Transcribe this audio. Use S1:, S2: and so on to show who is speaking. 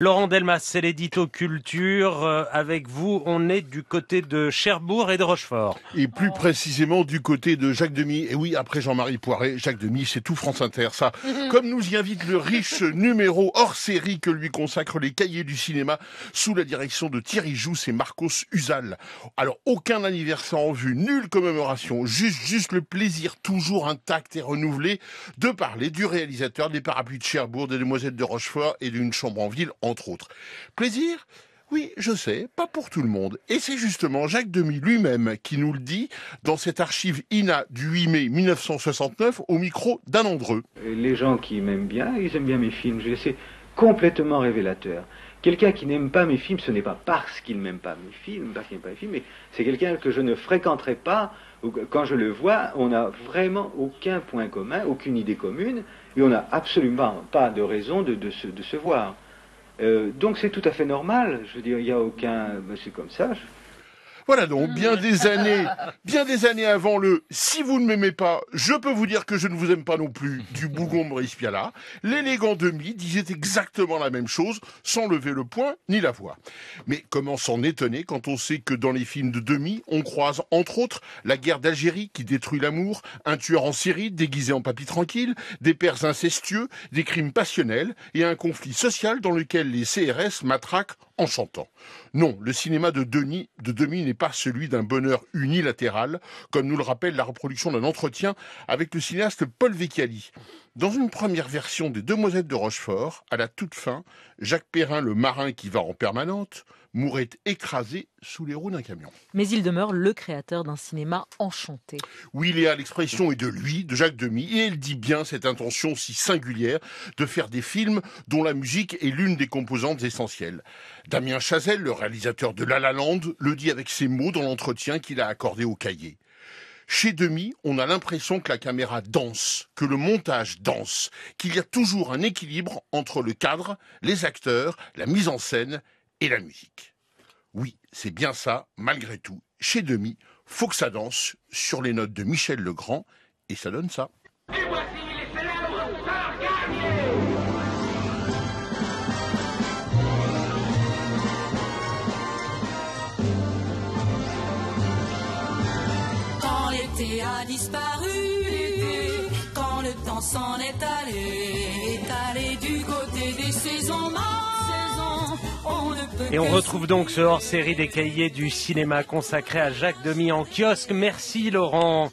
S1: Laurent Delmas, c'est l'édito culture. Euh, avec vous, on est du côté de Cherbourg et de Rochefort.
S2: Et plus précisément du côté de Jacques Demy. Et oui, après Jean-Marie Poiret, Jacques Demy, c'est tout France Inter, ça. Comme nous y invite le riche numéro hors série que lui consacrent les cahiers du cinéma sous la direction de Thierry Jousse et Marcos Usal. Alors, aucun anniversaire en vue, nulle commémoration, juste, juste le plaisir toujours intact et renouvelé de parler du réalisateur des parapluies de Cherbourg, des demoiselles de Rochefort et d'une chambre en ville entre autres. Plaisir? Oui, je sais, pas pour tout le monde. Et c'est justement Jacques Demy lui-même qui nous le dit dans cette archive INA du 8 mai 1969 au micro d'Anne Andreux.
S3: Les gens qui m'aiment bien, ils aiment bien mes films. C'est complètement révélateur. Quelqu'un qui n'aime pas mes films, ce n'est pas parce qu'il n'aime pas mes films, parce qu'il n'aime pas mes films, mais c'est quelqu'un que je ne fréquenterai pas. Quand je le vois, on n'a vraiment aucun point commun, aucune idée commune, et on n'a absolument pas de raison de, de se voir. Euh, donc c'est tout à fait normal. Je veux dire, il n'y a aucun. Ben, c'est comme ça.
S2: Voilà donc, bien des années, bien des années avant le « si vous ne m'aimez pas, je peux vous dire que je ne vous aime pas non plus » du bougon Maurice Piala, l'élégant demi disait exactement la même chose, sans lever le poing ni la voix. Mais comment s'en étonner quand on sait que dans les films de demi, on croise entre autres la guerre d'Algérie qui détruit l'amour, un tueur en série déguisé en papy tranquille, des pères incestueux, des crimes passionnels et un conflit social dans lequel les CRS matraquent en chantant. Non, le cinéma de Denis, de Demi n'est pas celui d'un bonheur unilatéral, comme nous le rappelle la reproduction d'un entretien avec le cinéaste Paul Vecchiali. Dans une première version des Demoiselles de Rochefort, à la toute fin, Jacques Perrin, le marin qui va en permanente, mourrait écrasé sous les roues d'un camion.
S4: Mais il demeure le créateur d'un cinéma enchanté.
S2: Oui, Léa, l'expression est de lui, de Jacques Demy, et elle dit bien cette intention si singulière de faire des films dont la musique est l'une des composantes essentielles. Damien Chazelle, le réalisateur de La La Land, le dit avec ces mots dans l'entretien qu'il a accordé au cahier. Chez Demi, on a l'impression que la caméra danse, que le montage danse, qu'il y a toujours un équilibre entre le cadre, les acteurs, la mise en scène et la musique. Oui, c'est bien ça, malgré tout. Chez Demi, faut que ça danse sur les notes de Michel Legrand, et ça donne ça. Et voici les célèbres
S5: a disparu, quand le temps s'en est allé, est allé du côté des saisons
S1: Et on retrouve donc ce hors-série des cahiers du cinéma consacré à Jacques Demy en kiosque. Merci Laurent.